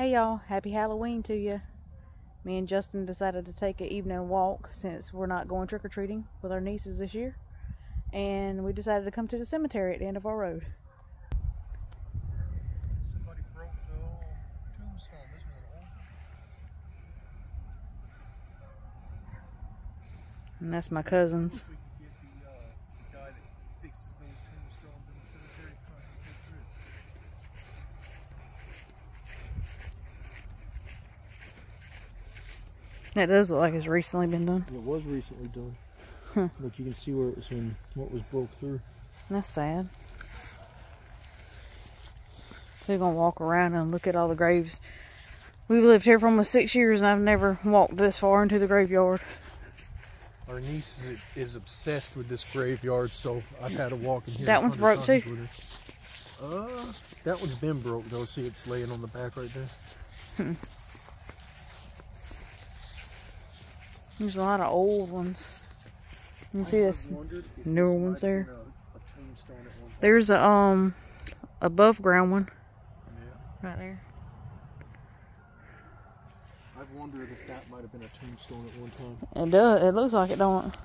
Hey y'all, happy Halloween to you. Me and Justin decided to take an evening walk since we're not going trick or treating with our nieces this year. And we decided to come to the cemetery at the end of our road. Somebody broke the tombstone. This was an old one. And that's my cousins. We could get the, uh, the guy that fixes those tombstones in the cemetery to come and go through it. That does look like it's recently been done. It was recently done. Huh. Look, you can see where it was in, what was broke through. That's sad. We're gonna walk around and look at all the graves. We've lived here for almost six years and I've never walked this far into the graveyard. Our niece is, is obsessed with this graveyard, so I've had to walk in here. That one's broke too? with her. Uh, that one's been broke though. See, it's laying on the back right there. There's a lot of old ones. You can see this newer ones there. There's a um above ground one right there. I've wondered if that might have been a tombstone at one time It does. It looks like it don't.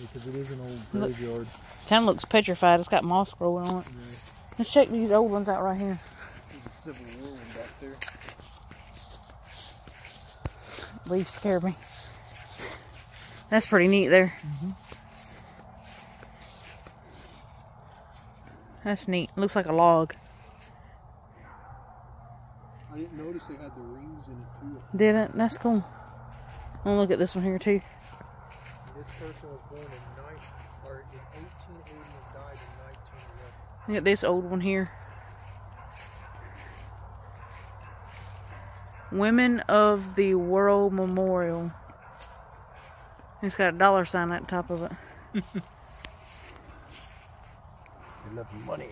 because it is an old graveyard. Kind of looks petrified. It's got moss growing on it. Yeah. Let's check these old ones out right here. There's a Civil War one back there. Leaves scare me. That's pretty neat there. Mm-hmm. That's neat. Looks like a log. I didn't notice they had the rings in it too. Didn't? That's cool. I'm gonna look at this one here too. This person was born in nine, or in 1880 and died in 1911. Look at this old one here. Woodmen of the World Memorial. It's got a dollar sign at the top of it. Love money.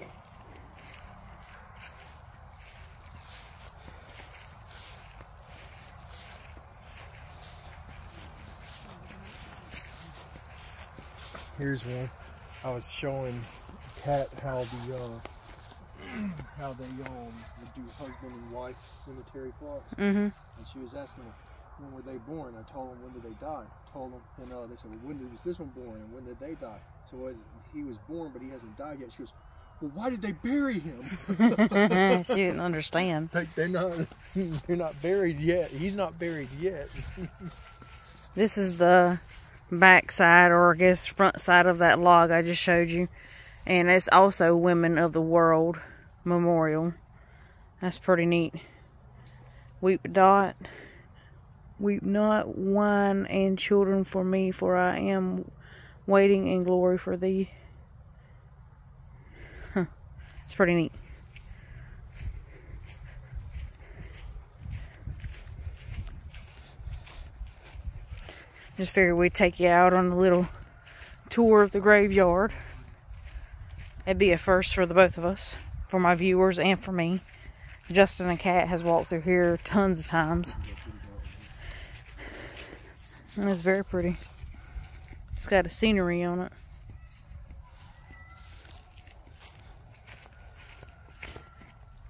Here's one. I was showing Kat how the uh, how they um would do husband and wife cemetery plots, Mm-hmm. and she was asking when were they born. I told them when did they die. I told them, and uh, they said, well, when did, was this one born, and when did they die? So uh, he was born, but he hasn't died yet. She goes, well, why did they bury him? she didn't understand. Like they're not they're not buried yet. He's not buried yet. This is the back side, or I guess front side of that log I just showed you. And it's also Woodmen of the World Memorial. That's pretty neat. Weep not, weep not, wine and children for me, for I am waiting in glory for thee. Huh. It's pretty neat. Just figured we'd take you out on a little tour of the graveyard. It'd be a first for the both of us, for my viewers and for me. Justin and Kat has walked through here tons of times. It's very pretty. It's got a scenery on it.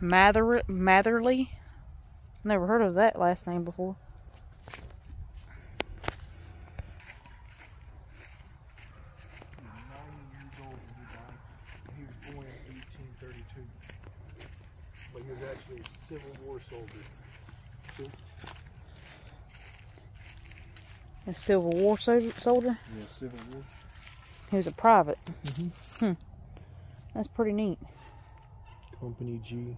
Mather Matherly? Never heard of that last name before. Ninety years old when he died. He was born in 1832, but he was actually a Civil War soldier. A Civil War soldier. soldier. Yeah, Civil War. He was a private. Mhm. That's pretty neat. Company G.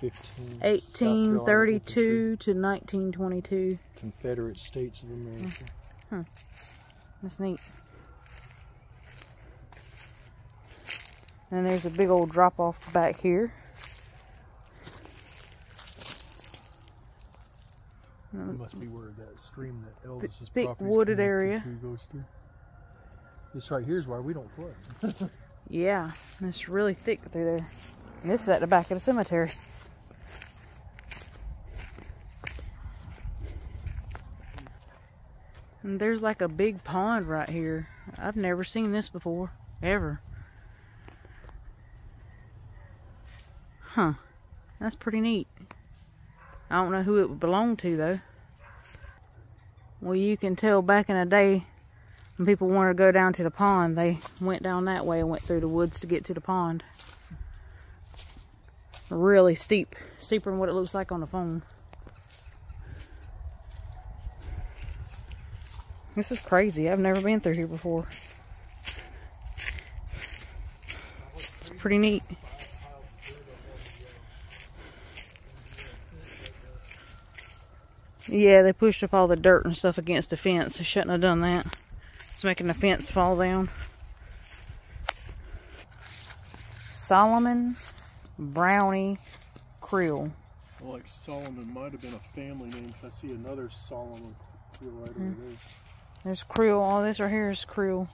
15. 1832 to 1922. Confederate States of America. Hmm. Hmm. That's neat. And there's a big old drop off back here. It must be where that stream that Elvis's thick wooded area. goes through. This right here is why we don't flood. Yeah, it's really thick through there. And this is at the back of the cemetery. And there's like a big pond right here. I've never seen this before, ever. Huh. That's pretty neat. I don't know who it would belong to though. Well, you can tell back in the day when people wanted to go down to the pond, they went down that way and went through the woods to get to the pond. Really steep, steeper than what it looks like on the phone. This is crazy. I've never been through here before. It's pretty neat. Yeah, they pushed up all the dirt and stuff against the fence. They shouldn't have done that. It's making the fence fall down. Solomon Brownie Creel. Well, like Solomon might have been a family name because I see another Solomon Creel right over there. There's Creel. All this right here is Creel.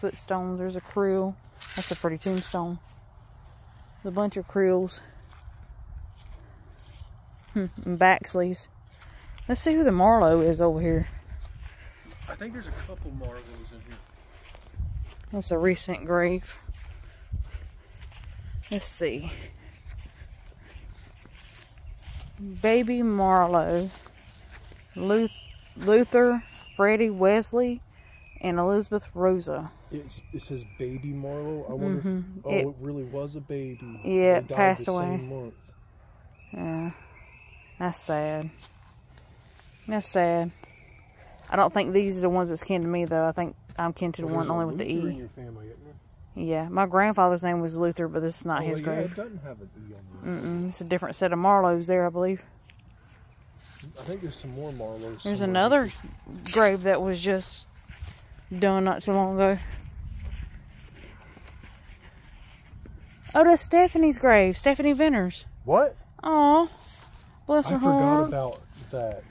Footstone. There's a Creel. That's a pretty tombstone. There's a bunch of Creels. Hmm, and Baxleys. Let's see who the Marlowe is over here. I think there's a couple Marlows in here. That's a recent grave. Let's see. Baby Marlowe, Luth- Luther, Freddie Wesley, and Elizabeth Rosa. It's, it says baby Marlowe. I wonder if mm-hmm. oh, It- it, really was a baby. Yeah, it passed away. Month. Yeah, that's sad. That's sad. I don't think these are the ones that's kin to me, though. I think I'm kin to the Well, one only with the Luther E. family? Yeah, my grandfather's name was Luther, but this is not Oh, his yeah, grave. It doesn't have an E on. Mm-mm, it's a different set of Marlows there, I believe. I think there's some more Marlows. There's another grave that was just done not too long ago. Oh, that's Stephanie's grave. Stephanie Venters. What? Oh, bless her. heart. I forgot about that.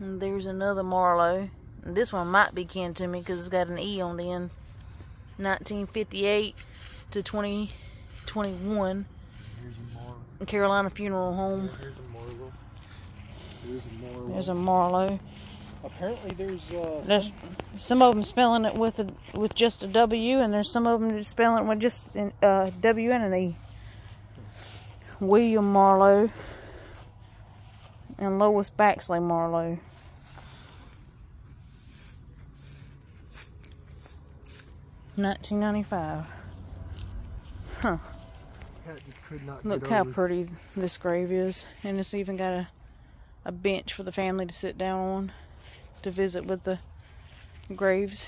And there's another Marlowe. And this one might be kin to me because it's got an E on the end. 1958 to 2021. Here's a Carolina Funeral Home. A. There's a Marlow. There's a Marlowe. Apparently, there's uh, There's some, of them spelling it with a with just a W, and there's some of them spelling it with just an uh, W and an E. William Marlowe and Lois Baxley Marlowe. Nineteen ninety five. cat just could not Look how over. pretty this grave is, and it's even got a a bench for the family to sit down on to visit with the graves.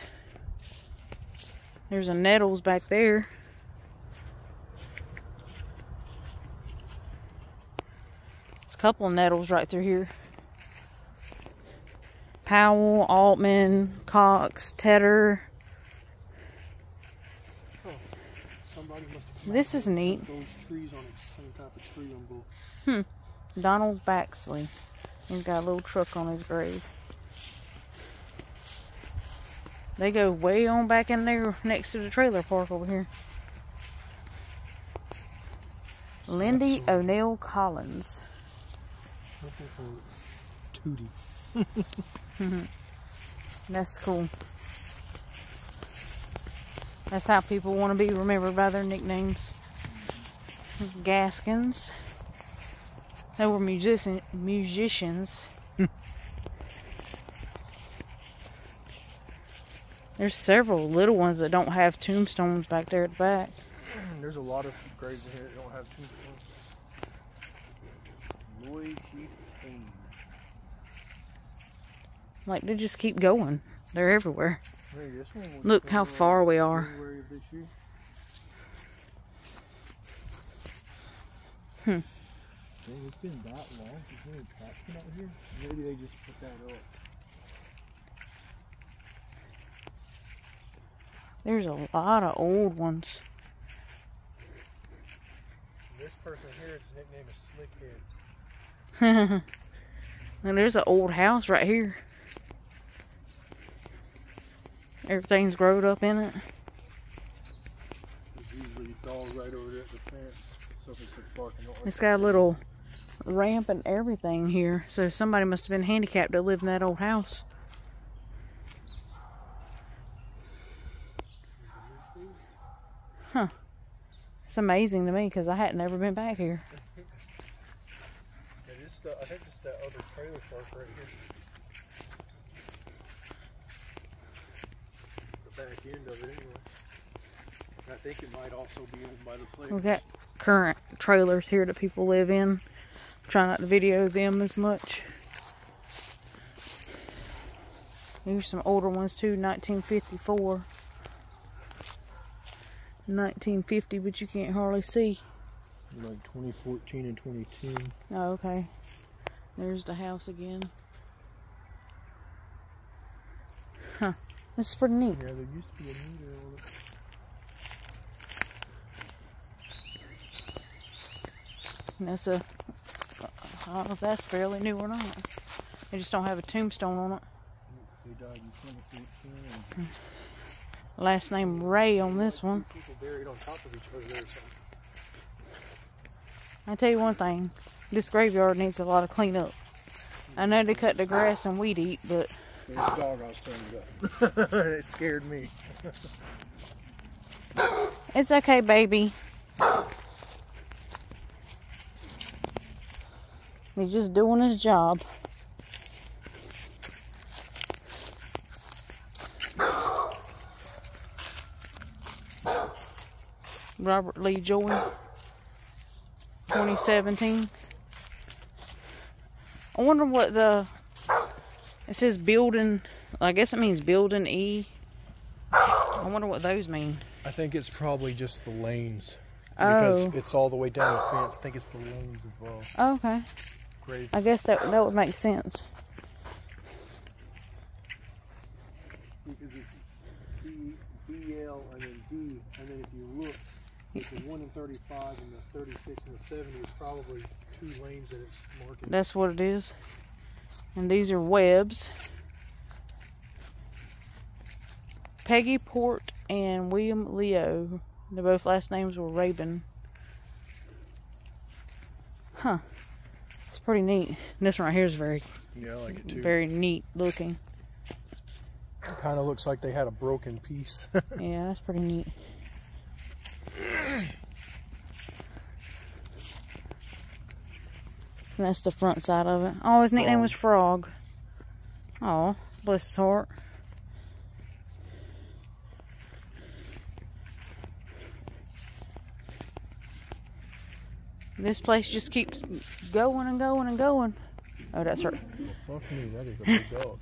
There's a nettles back there. There's a couple of nettles right through here. Powell, Altman, Cox, Tedder. Somebody must have come This is neat. put Those trees on it, same type of tree on both. Donald Baxley. He's got a little truck on his grave. They go way on back in there next to the trailer park over here. Lindy O'Neill Collins. Looking for Tootie. That's cool. That's how people want to be remembered by their nicknames. Gaskins. They were musician, musicians. There's several little ones that don't have tombstones back there at the back. There's a lot of graves in here that don't have tombstones. Lloyd Keith Payne. Like they just keep going. They're everywhere. Hey, this one was Look how far we are. Hmm. Dang, it's been that long since any tracks out here. Maybe they just put that up. There's a lot of old ones. This person here, his nickname is Slickhead. and there's an old house right here. Everything's growed up in it. There's usually a dog right over there at the fence. So if it's like barking, don't It's got a little ramp and everything here. So somebody must have been handicapped to live in that old house. Huh. It's amazing to me because I hadn't ever been back here. The I think it's that other trailer park right here. The back end of it anyway. And I think it might also be owned by the place. We got current trailers here that people live in. Try not to video them as much. Here's some older ones too, 1954. 1950, but you can't hardly see. Like 2014 and 2010. Oh, okay. There's the house again. Huh. This is pretty neat. Yeah, there used to be a meter on it. And that's a, I don't know if that's fairly new or not. They just don't have a tombstone on it. They died in 2014. Last name Ray on this one. people buried on top of each other there or something. I tell you one thing, this graveyard needs a lot of cleanup. I know they cut the grass and weed eat, but There's the dog I was about. it scared me. it's okay, baby. He's just doing his job. Robert Lee Joy, 2017. I wonder what the. It says building. I guess it means building E. I wonder what those mean. I think it's probably just the lanes. Because Oh. it's all the way down the fence. I think it's the lanes of uh, Oh, okay. grave. I guess that that would make sense. Because it's C, B, L, and then D. And then if you look, it's the 1 and 35 and the 36 and the 70 is probably two lanes that it's marking. That's what it is. And these are webs. Peggy Port and William Leo. Their both last names were Rabin. Huh. It's pretty neat. And this one right here is very, Yeah, I like it too. very neat looking. kind of looks like they had a broken piece. Yeah, that's pretty neat. And that's the front side of it. Oh, his nickname was oh. Frog. Oh, bless his heart. This place just keeps going and going and going. Oh, that's her. Fuck me, that is a big dog.